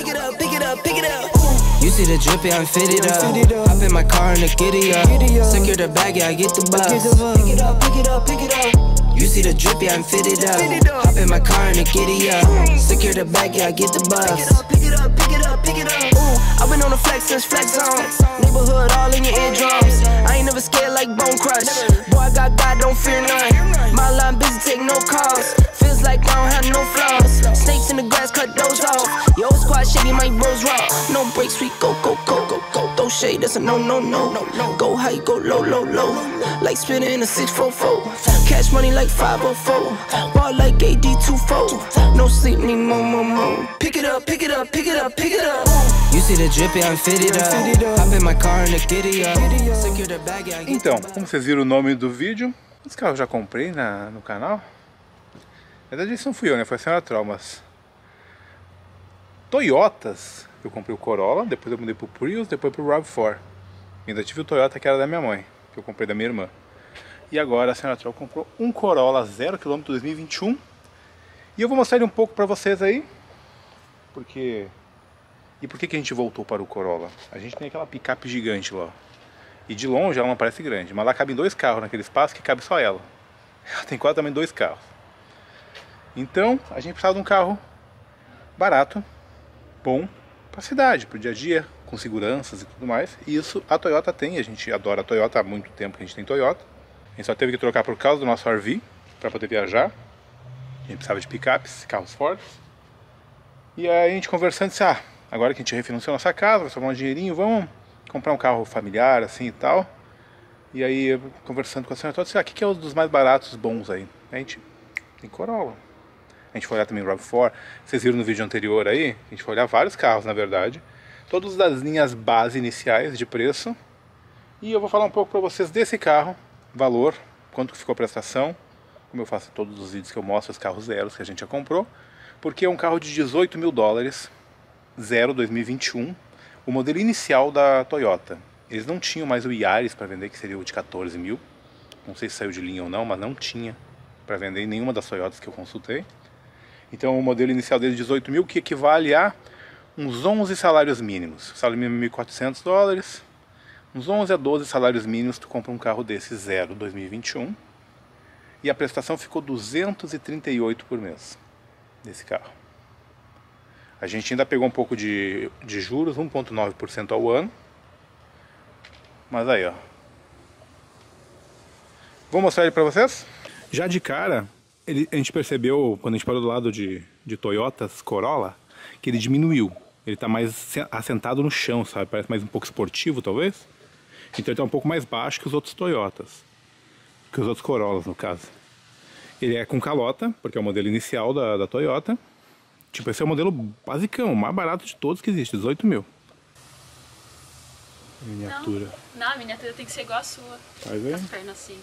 Pick it up, pick it up, pick it up. You see the drippy, I'm fitted up. Hop in my car and the giddy up. Secure the bag, yeah, I get the bus. Pick it up, pick it up, pick it up. You see the drippy, I'm fitted up. Hop in my car and the giddy up. Mm. Secure the bag, yeah, I get the bus. Pick it up, pick it up, pick it up, pick it up. Ooh, I've been on the flex since flex zone. Neighborhood all in your eardrums. I ain't never scared like Bone Crush. Boy, I got God, don't fear none. My line busy, take no calls. Feels like I don't have no flaws. Snakes in the grass, cut those off. Yo, squad shady, my bros raw. No breaks, we go, go, go, go, go. Throw shade, that's a no, no, no, no, no. Go high, go low, low, low. Like spinning in a 644. Cash money like 504. Ball like AD24. No sleep, need more, more, more. Pick it up, pick it up, pick it up, pick it up. You see the drippy, I'm fitted up. Hop in my car and the giddy up. Secure the bag, I Então, como vocês viram o nome do vídeo, os carros eu já comprei na, no canal. Na verdade, isso não fui eu, né? Foi a senhora Traumas. Toyotas. Eu comprei o Corolla, depois eu mudei pro Prius, depois pro RAV4. Ainda tive o Toyota que era da minha mãe, que eu comprei da minha irmã. E agora a senhora Troll comprou um Corolla 0km 2021. E eu vou mostrar ele um pouco pra vocês aí. Porque... E por que, que a gente voltou para o Corolla? A gente tem aquela picape gigante lá. E de longe ela não parece grande, mas lá cabem dois carros naquele espaço que cabe só ela. Ela tem quase também dois carros. Então, a gente precisava de um carro barato, bom, para cidade, para o dia a dia, com seguranças e tudo mais. E isso a Toyota tem, a gente adora a Toyota há muito tempo que a gente tem Toyota. A gente só teve que trocar por causa do nosso RV, para poder viajar. A gente precisava de picapes, carros fortes. E aí a gente conversando, disse, ah, agora que a gente refinanciou nossa casa, vai sobrar um dinheirinho, vamos comprar um carro familiar, assim e tal. E aí, conversando com a senhora, eu disse, ah, o que que é um dos mais baratos, bons aí? A gente, tem Corolla. A gente foi olhar também o RAV4. Vocês viram no vídeo anterior aí, a gente foi olhar vários carros, na verdade. Todos das linhas base iniciais de preço. E eu vou falar um pouco para vocês desse carro, valor, quanto ficou a prestação, como eu faço em todos os vídeos que eu mostro os carros zeros que a gente já comprou, porque é um carro de 18 mil dólares, zero 2021, o modelo inicial da Toyota. Eles não tinham mais o Yaris para vender, que seria o de 14 mil, não sei se saiu de linha ou não, mas não tinha para vender em nenhuma das Toyotas que eu consultei. Então o modelo inicial dele é 18 mil, que equivale a uns 11 salários mínimos. Salário mínimo 1.400 dólares, uns 11 a 12 salários mínimos tu compra um carro desse zero 2021. E a prestação ficou 238 por mês desse carro. A gente ainda pegou um pouco de, de juros, 1,9% ao ano. Mas aí, ó. Vou mostrar ele para vocês? Já de cara, ele, a gente percebeu, quando a gente parou do lado de, de Toyotas Corolla, que ele diminuiu. Ele está mais se- assentado no chão, sabe? Parece mais um pouco esportivo, talvez. Então ele está um pouco mais baixo que os outros Toyotas. Que os outros Corollas, no caso. Ele é com calota, porque é o modelo inicial da, da Toyota. Tipo, esse é o modelo basicão, o mais barato de todos que existe, 18 mil. Miniatura. Não, a miniatura tem que ser igual a sua. Vai ver? As pernas assim.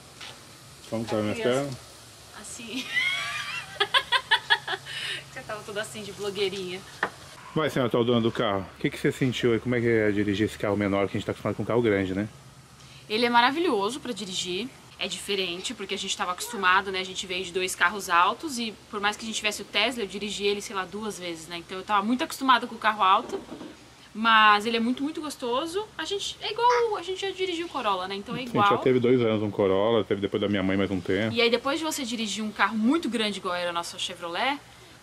Como que tá minhas pernas? Assim. Você tava toda assim de blogueirinha. Vai, senhor, o dono do carro. O que, que você sentiu aí? Como é que é dirigir esse carro menor que a gente tá acostumado com um carro grande, né? Ele é maravilhoso pra dirigir. É diferente, porque a gente estava acostumado, né? A gente veio de dois carros altos e por mais que a gente tivesse o Tesla, eu dirigi ele, sei lá, duas vezes, né? Então eu tava muito acostumada com o carro alto. Mas ele é muito, muito gostoso. A gente é igual, a gente já dirigiu Corolla, né? Então é A gente igual. já teve dois anos um Corolla, teve depois da minha mãe mais um tempo. E aí depois de você dirigir um carro muito grande igual era a nossa Chevrolet,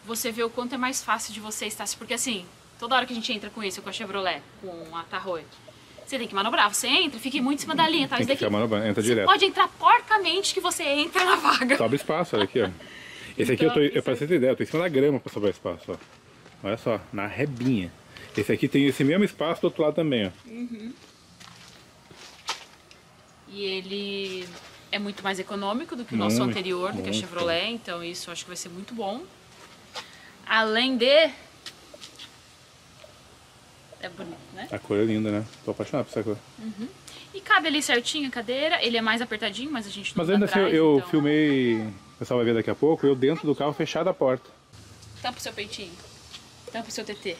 você vê o quanto é mais fácil de você estar... Porque assim, toda hora que a gente entra com isso, com a Chevrolet, com a Tahoe, você tem que manobrar. Você entra, fica muito em cima da linha, tá? Tem que daqui manobrando, entra você direto. pode entrar porcamente que você entra na vaga. Sobra espaço, olha aqui, ó. Esse aqui eu tô, Então, eu, pra vocês terem ideia, eu tô em cima da grama pra sobrar espaço, ó. Olha só, na rebinha. Esse aqui tem esse mesmo espaço do outro lado também, ó. E ele é muito mais econômico do que o nosso Muito, anterior, do que a. Chevrolet, então isso eu acho que vai ser muito bom. Além de... É bonito, né? A cor é linda, né? Tô apaixonado por essa cor. E cabe ali certinho a cadeira, ele é mais apertadinho, mas a gente não Mas ainda assim, atrás, eu então... filmei, o pessoal vai ver daqui a pouco, eu dentro do carro fechado a porta. Tampa o seu peitinho. Tampa o seu TT.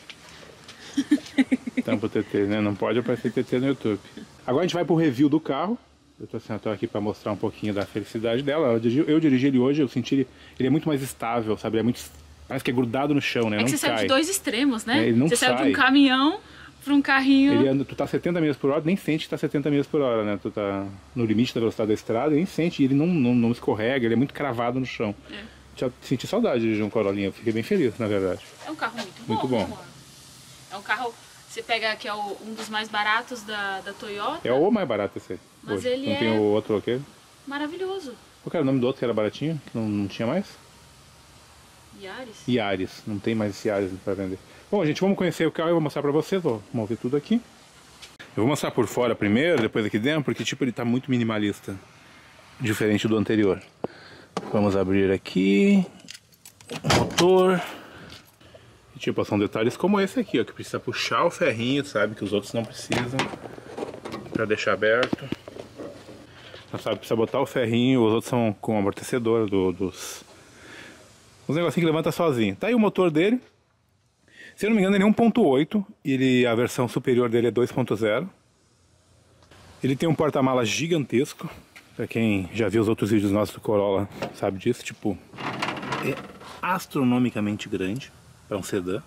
Tampa o TT, né? Não pode aparecer TT no YouTube. Agora a gente vai pro review do carro. Eu tô, assim, eu tô aqui pra mostrar um pouquinho da felicidade dela. Eu dirigi, eu dirigi ele hoje, eu senti ele, ele é muito mais estável, sabe? Ele é muito Parece que é grudado no chão, né? É não que você sai cai. de dois extremos, né? É, ele não você sai de um caminhão pra um carrinho. Ele anda, tu tá 70 milhas por hora, nem sente que tá 70 milhas por hora, né? Tu tá no limite da velocidade da estrada, nem sente, ele não, não, não escorrega, ele é muito cravado no chão. É. Já senti saudade de um Corolinha, fiquei bem feliz, na verdade. É um carro muito bom. Muito bom. amor? É um carro. Você pega que é o- um dos mais baratos da, da Toyota. É o mais barato esse. Mas hoje. ele não tem é- o outro aqui. Maravilhoso. Qual era o nome do outro que era baratinho? que Não, não tinha mais? Yaris. Yaris, não tem mais esse Yaris para vender. Bom, gente, vamos conhecer o carro, eu vou mostrar pra vocês, vou mover tudo aqui. Eu vou mostrar por fora primeiro, depois aqui dentro, porque tipo ele tá muito minimalista, diferente do anterior. Vamos abrir aqui motor. E, tipo, são detalhes como esse aqui, ó, que precisa puxar o ferrinho, sabe, que os outros não precisam, para deixar aberto. Sabe, precisa botar o ferrinho, os outros são com amortecedor do- dos os negocinhos que levanta sozinho. Tá aí o motor dele. Se eu não me engano, ele é 1.8 e ele, a versão superior dele é 2.0. Ele tem um porta-malas gigantesco. Pra quem já viu os outros vídeos nossos do Corolla sabe disso. Tipo, é astronomicamente grande para um sedã.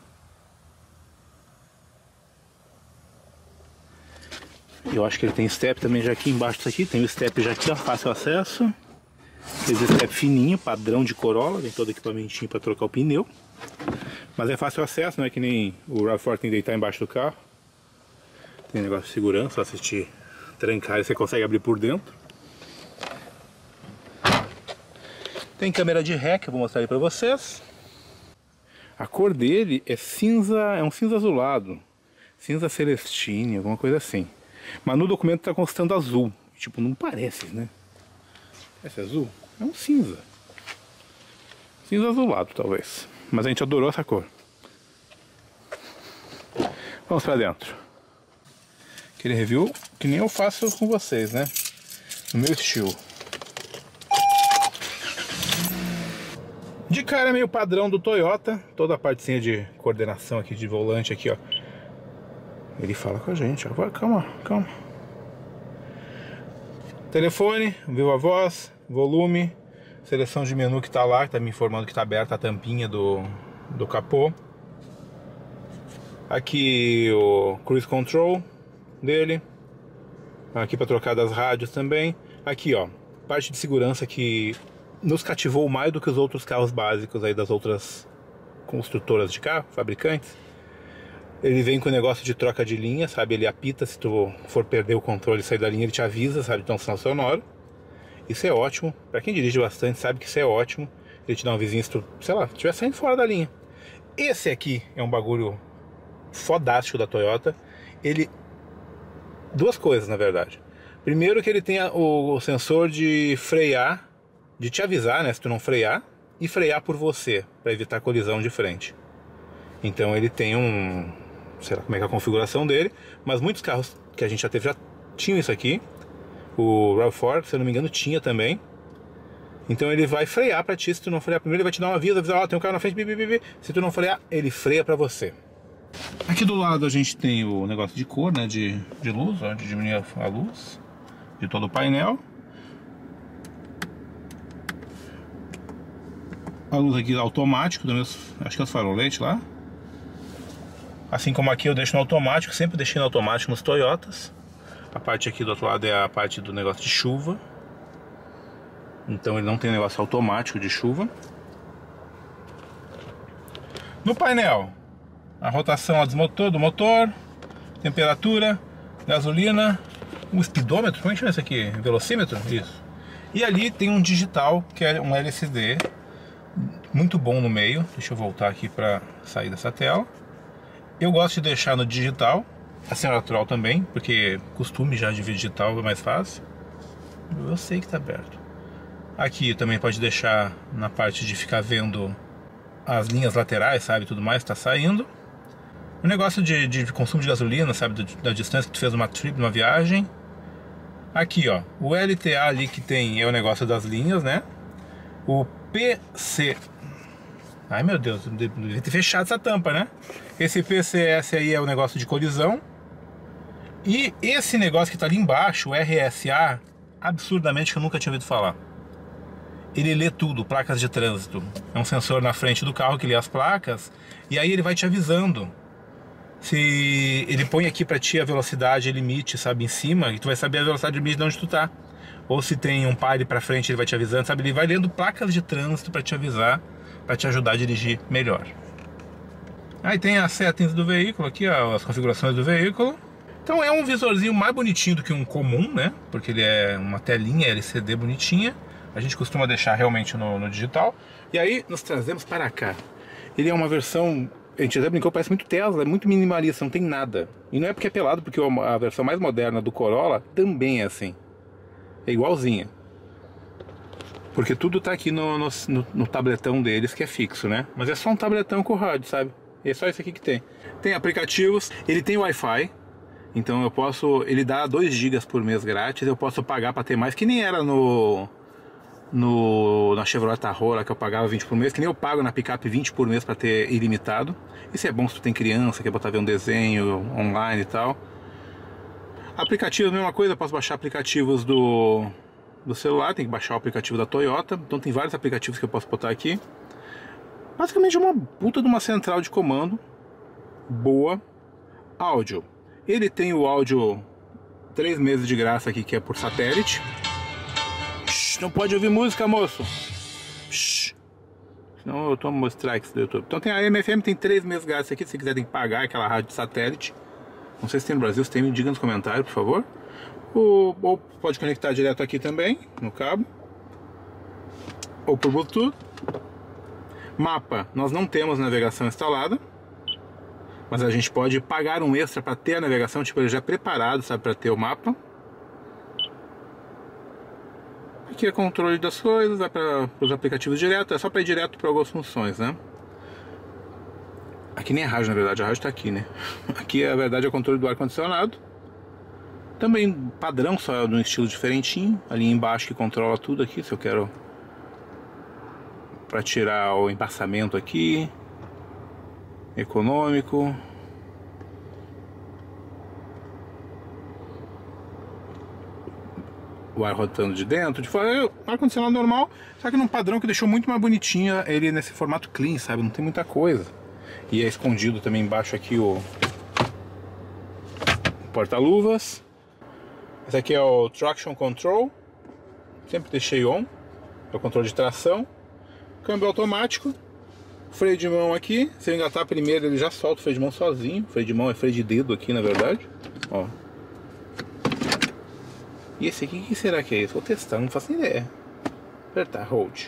Eu acho que ele tem step também já aqui embaixo disso aqui. Tem o step já aqui, ó, fácil acesso. Esse step fininho, padrão de Corolla, tem todo equipamentinho para trocar o pneu. Mas é fácil acesso, não é que nem o RAV4 tem que deitar embaixo do carro. Tem negócio de segurança, te trancar e você consegue abrir por dentro. Tem câmera de ré que eu vou mostrar aí para vocês. A cor dele é cinza, é um cinza azulado. Cinza celestine, alguma coisa assim. Mas no documento tá constando azul. Tipo, não parece, né? Esse azul é um cinza. Cinza azulado, talvez. Mas a gente adorou essa cor. Vamos pra dentro. Aquele review que nem eu faço com vocês, né? No meu estilo. De cara é meio padrão do Toyota. Toda a partezinha de coordenação aqui de volante aqui, ó. Ele fala com a gente. Vai, calma, calma. Telefone, viva voz, volume, seleção de menu que tá lá, que tá me informando que tá aberta a tampinha do, do capô. Aqui o cruise control dele. Aqui para trocar das rádios também. Aqui, ó, parte de segurança que nos cativou mais do que os outros carros básicos aí das outras construtoras de carro, fabricantes. Ele vem com o negócio de troca de linha, sabe? Ele apita se tu for perder o controle e sair da linha, ele te avisa, sabe? Então, sinal sonoro. Isso é ótimo. Pra quem dirige bastante, sabe que isso é ótimo. Ele te dá uma vizinha se tu, sei lá, estiver saindo fora da linha. Esse aqui é um bagulho fodástico da Toyota. Ele. Duas coisas, na verdade. Primeiro, que ele tem o sensor de frear, de te avisar, né? Se tu não frear, e frear por você, para evitar colisão de frente. Então ele tem um. Sei lá como é é a configuração dele, mas muitos carros que a gente já teve já tinham isso aqui. O RAV4, se eu não me engano, tinha também. Então ele vai frear pra ti, se tu não frear primeiro, ele vai te dar um aviso, avisar, ó, tem um carro na frente, se tu não frear, ele freia pra você. Aqui do lado a gente tem o negócio de cor, né, de, de luz, ó, de diminuir a- luz de todo o painel. A luz aqui automático, acho que é os faroletes lá. Assim como aqui eu deixo no automático, sempre deixei no automático nos Toyotas. A parte aqui do outro lado é a parte do negócio de chuva. Então ele não tem negócio automático de chuva. No painel, a rotação do motor, do motor, temperatura, gasolina, um speedômetro, como é que chama isso aqui? Velocímetro? Isso. E ali tem um digital, que é um LCD, muito bom no meio. Deixa eu voltar aqui para sair dessa tela. Eu gosto de deixar no digital, assim natural também, porque costume já de digital é mais fácil. Eu sei que tá aberto. Aqui também pode deixar na parte de ficar vendo as linhas laterais, sabe, tudo mais, tá saindo. O negócio de, de consumo de gasolina, sabe, da, da distância que tu fez uma trip, uma viagem. Aqui, ó, o LTA ali que tem é o negócio das linhas, né? O PC Ai meu Deus, eu devia ter fechado essa tampa, né? Esse PCS aí é o negócio de colisão. E esse negócio que tá ali embaixo, o RSA, absurdamente que eu nunca tinha ouvido falar. ele lê tudo, placas de trânsito. É um sensor na frente do carro que lê as placas e aí ele vai te avisando. Se ele põe aqui para ti a velocidade limite, sabe, em cima, e tu vai saber a velocidade limite de onde tu tá. Ou se tem um pare para frente, ele vai te avisando, sabe? Ele vai lendo placas de trânsito para te avisar, para te ajudar a dirigir melhor. Aí tem as settings do veículo aqui, ó, as configurações do veículo. Então é um visorzinho mais bonitinho do que um comum, né? Porque ele é uma telinha LCD bonitinha. A gente costuma deixar realmente no, no digital. E aí nos trazemos para cá. Ele é uma versão a gente até brincou, parece muito Tesla, é muito minimalista, não tem nada. E não é porque é pelado, porque a versão mais moderna do Corolla também é assim. É igualzinha. Porque tudo tá aqui no, no, no, tabletão deles, que é fixo, né? Mas é só um tabletão com rádio, sabe? É só isso aqui que tem. Tem aplicativos, ele tem Wi-Fi, então eu posso. Ele dá 2 GB por mês grátis, eu posso pagar para ter mais, que nem era no. No, na Chevrolet Tahoe, que eu pagava 20 por mês, que nem eu pago na picape 20 por mês para ter ilimitado. Isso é bom se tu tem criança, quer botar ver um desenho online e tal. Aplicativos, mesma coisa, eu posso baixar aplicativos do, do celular, tem que baixar o aplicativo da Toyota. Então tem vários aplicativos que eu posso botar aqui. Basicamente é uma puta de uma central de comando boa. Áudio. Ele tem o áudio 3 meses de graça aqui, que é por satélite. Shhh, não pode ouvir música, moço. Shhh. Senão eu tomo strikes do YouTube. Então tem a MFM, tem 3 meses grátis aqui. Se quiser, tem que pagar aquela rádio de satélite. Não sei se tem no Brasil, se tem, me diga nos comentários, por favor. Ou, ou pode conectar direto aqui também, no cabo. Ou por Bluetooth. Mapa, nós não temos navegação instalada mas a gente pode pagar um extra para ter a navegação, tipo, ele já é preparado, sabe, para ter o mapa. Aqui é controle das coisas, vai para os aplicativos direto, é só para ir direto para algumas funções, né? Aqui nem é rádio, na verdade, a rádio está aqui, né? Aqui, na verdade, é o controle do ar-condicionado. Também padrão, só num estilo diferentinho. Ali embaixo que controla tudo aqui, se eu quero... Para tirar o embaçamento aqui econômico. O ar rotando de dentro, de fora, ar-condicionado normal, só que num padrão que deixou muito mais bonitinho ele nesse formato clean, sabe? Não tem muita coisa. E é escondido também embaixo aqui o porta-luvas. Esse aqui é o Traction Control, sempre deixei on, é o controle de tração. Câmbio automático, freio de mão aqui, se eu engatar primeiro ele já solta o freio de mão sozinho. freio de mão é freio de dedo aqui na verdade. Ó. E esse aqui, o que será que é isso? Vou testar, não faço ideia. Apertar, hold.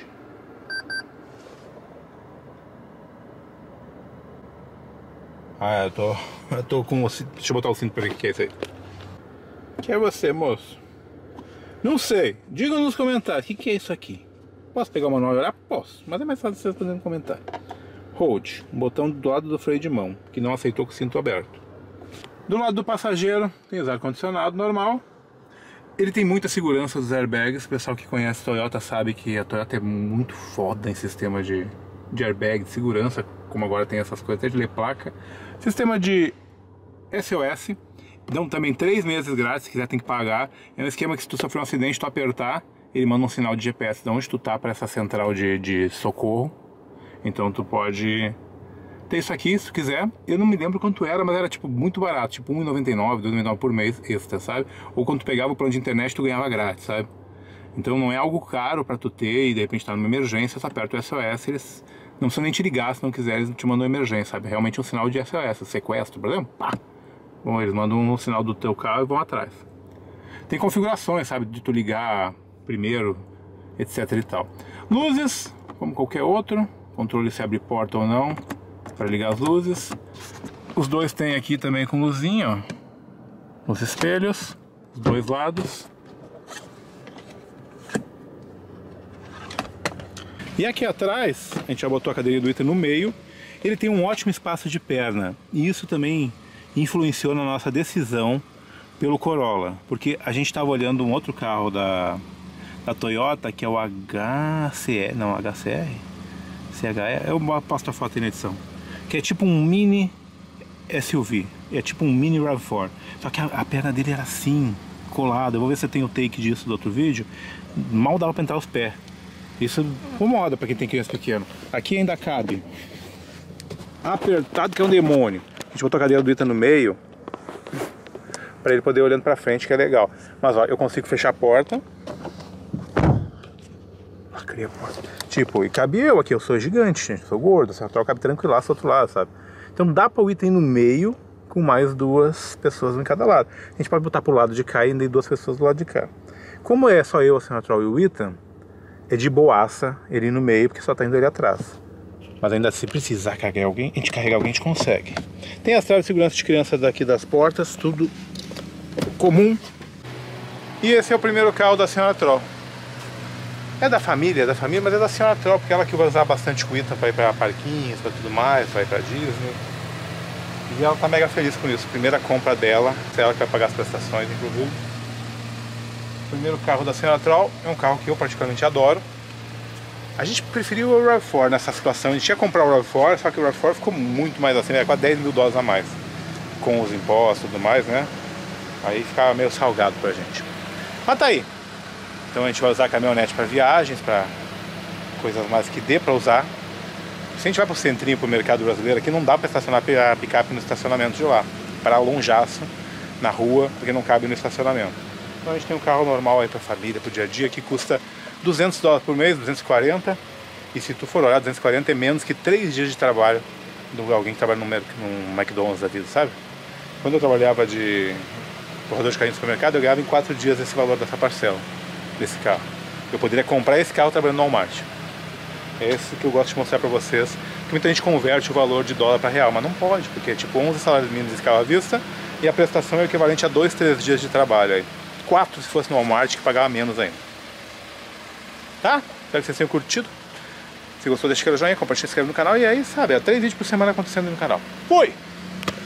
Ah, eu tô. Eu tô com. Deixa eu botar o cinto pra ver o que é isso aí. Que é você, moço? Não sei. Diga nos comentários o que, que é isso aqui. Posso pegar o manual e olhar? Posso, mas é mais fácil vocês fazerem um comentário. Hold, um botão do lado do freio de mão, que não aceitou com o cinto aberto. Do lado do passageiro, tem o ar-condicionado normal. Ele tem muita segurança dos airbags. O pessoal que conhece Toyota sabe que a Toyota é muito foda em sistema de, de airbag, de segurança, como agora tem essas coisas, até de ler placa. Sistema de SOS, dão também 3 meses grátis, se quiser tem que pagar. É um esquema que se tu sofrer um acidente, tu apertar, ele manda um sinal de GPS de onde tu tá para essa central de, de socorro. Então tu pode ter isso aqui se tu quiser. Eu não me lembro quanto era, mas era tipo muito barato, tipo R$1,99, R$2,99 por mês extra, sabe? Ou quando tu pegava o plano de internet tu ganhava grátis, sabe? Então não é algo caro para tu ter e de repente tá numa emergência, tu aperta o SOS, eles não precisam nem te ligar se não quiser, eles te mandam emergência, sabe? Realmente um sinal de SOS, sequestro, por exemplo, pá! Bom, eles mandam um sinal do teu carro e vão atrás. Tem configurações, sabe? De tu ligar primeiro, etc e tal. Luzes, como qualquer outro, controle se abre porta ou não, para ligar as luzes. Os dois tem aqui também com luzinha, ó, os espelhos, os dois lados. E aqui atrás, a gente já botou a cadeirinha do Ita no meio, ele tem um ótimo espaço de perna. E isso também influenciou na nossa decisão pelo Corolla, porque a gente estava olhando um outro carro da da Toyota, que é o HCR, não, HCR, CHR, eu posto a foto aí na edição, que é tipo um mini SUV, é tipo um mini RAV4, só que a, a perna dele era assim, colada, eu vou ver se tem o take disso do outro vídeo, mal dava para entrar os pés, Isso incomoda para quem tem criança pequena. Aqui ainda cabe. Apertado que é um demônio. A gente botou a cadeira do Ita no meio para ele poder ir olhando para frente, que é legal. Mas ó, eu consigo fechar a porta. Criei a porta. Tipo, e cabe eu aqui, eu sou gigante, gente, sou gordo, essa troca cabe tranquilaço do outro lado, sabe? Então dá para o item no meio com mais duas pessoas em cada lado. A gente pode botar pro lado de cá e ainda duas pessoas do lado de cá. Como é só eu, a Senatral e o Ethan, é de boaça ele no meio, porque só tá indo ele atrás. Mas ainda se precisar carregar alguém, a gente carregar alguém, a gente consegue. Tem as traves de segurança de crianças daqui das portas, tudo comum. E esse é o primeiro carro da Senhora Troll. É da família, é da família, mas é da Senhora Troll, porque ela que vai usar bastante o Ethan para ir para parquinhos, para tudo mais, vai para Disney. E ela tá mega feliz com isso. Primeira compra dela, é ela que vai pagar as prestações, inclusive. O primeiro carro da Senhora Troll é um carro que eu particularmente adoro. A gente preferiu o RAV4 nessa situação. A gente ia comprar o RAV4, só que o RAV4 ficou muito mais assim, né? quase 10 mil dólares a mais. Com os impostos e tudo mais, né? Aí ficava meio salgado pra gente. Mas tá aí. Então a gente vai usar a caminhonete para viagens, para coisas mais que dê para usar. Se a gente vai pro centrinho, pro mercado brasileiro, aqui não dá para estacionar a picape no estacionamento de lá. Para longeaço na rua, porque não cabe no estacionamento. Então a gente tem um carro normal aí para família, pro dia a dia, que custa 200 dólares por mês, 240. E se tu for olhar, 240 é menos que 3 dias de trabalho de alguém que trabalha num, num McDonald's da vida, sabe? Quando eu trabalhava de corredor de carrinho no supermercado, eu ganhava em 4 dias esse valor dessa parcela, desse carro. Eu poderia comprar esse carro trabalhando no Walmart. É esse que eu gosto de mostrar para vocês. Que muita gente converte o valor de dólar para real, mas não pode, porque é tipo 11 salários mínimos de carro à vista e a prestação é equivalente a 2, 3 dias de trabalho. Aí. 4 se fosse no Walmart, que pagava menos ainda. Tá? Espero que vocês tenham curtido. Se gostou, deixa aquele joinha, compartilha, se inscreve no canal e aí, sabe, é três vídeos por semana acontecendo no canal. Fui!